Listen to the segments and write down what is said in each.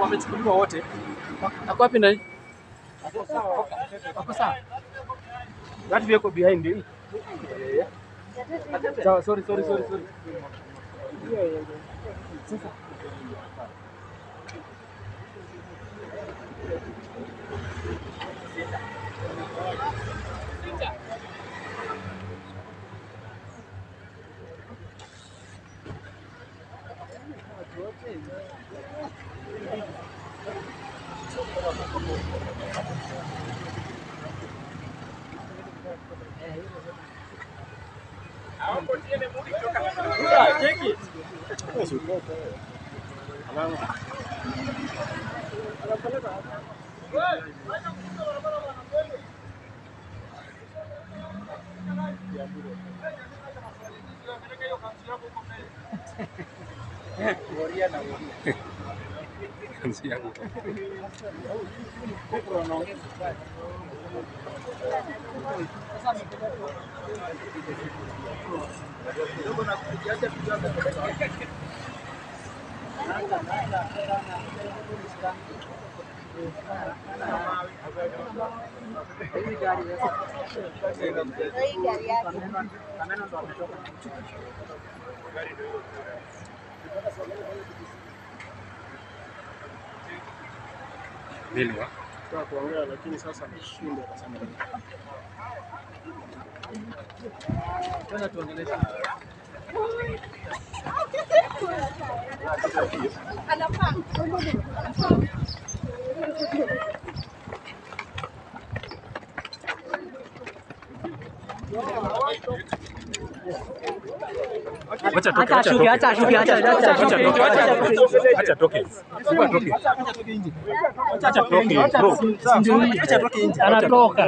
Wamechukuliwa wote. Ako wapi ndani? Ako sawa. Behind you. Sawa, sorry, sorry, sorry, sorry. Gloria la. Hii gari yake. Nataka kuongea lakini sasa nishinde kwa sababu. Tena tuongeleshe. Acha toke, Acha ashuke, acha ashuke, acha acha toke, acha toke. Acha toke. acha toke. Acha toke, bro. Acha toke nje. Anatoka.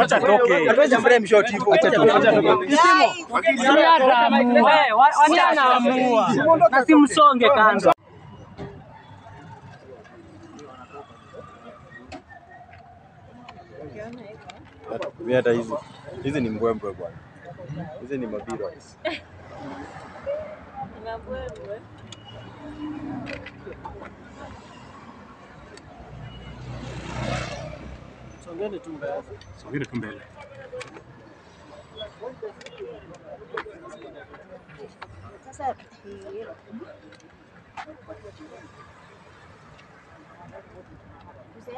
Acha toke. Hatuwezi frame shot hivyo. Acha toke. Si ataamua. Si anaamua. Na simsonge kando. Mimi hata hizi hizi ni mbwembwe bwana, hizi ni mabiro hizi. Songeni tu mbele. Songeni tu mbele. Sasa